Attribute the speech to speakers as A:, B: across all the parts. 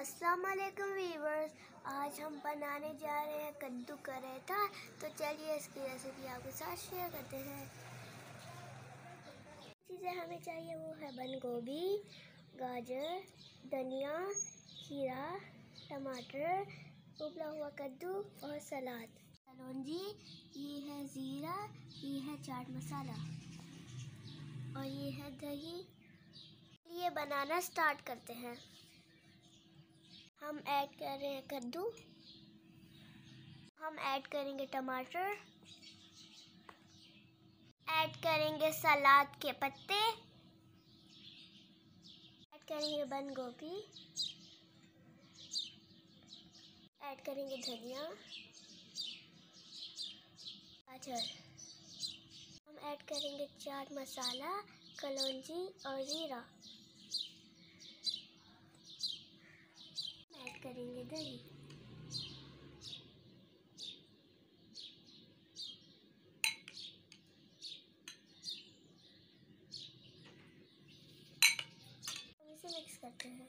A: अस्सलाम वालेकुम वीवर्स आज हम बनाने जा रहे हैं कद्दू का रायता तो चलिए इसकी रेसिपी आपके साथ शेयर करते हैं। चीज़ें हमें चाहिए वो है बंद गोभी, गाजर, धनिया, खीरा, टमाटर, उबला हुआ कद्दू और सलाद। कलौंजी ये है ज़ीरा, ये है चाट मसाला और ये है दही। बनाना स्टार्ट करते हैं। हम ऐड कर रहे हैं कद्दू। हम ऐड करेंगे टमाटर। ऐड करेंगे सलाद के पत्ते। ऐड करेंगे बंद गोभी। ऐड करेंगे धनिया। गाजर। हम ऐड करेंगे चाट मसाला, कलौंजी और ज़ीरा ऐड करेंगे दही इसे मिक्स करते हैं।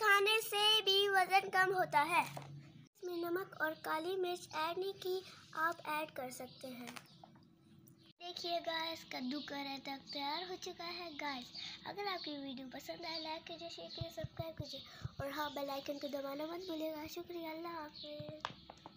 A: खाने से भी वज़न कम होता है। इसमें नमक और काली मिर्च ऐड नहीं की, आप ऐड कर सकते हैं। देखिए गाइस कद्दू का रायता तैयार हो चुका है। गाइस अगर आपकी वीडियो पसंद आए लाइक कीजिए शेयर कीजिए सब्सक्राइब कीजिए। और हाँ बेल आइकन को दबाना मत भूलिएगा। शुक्रिया, अल्लाह हाफिज़।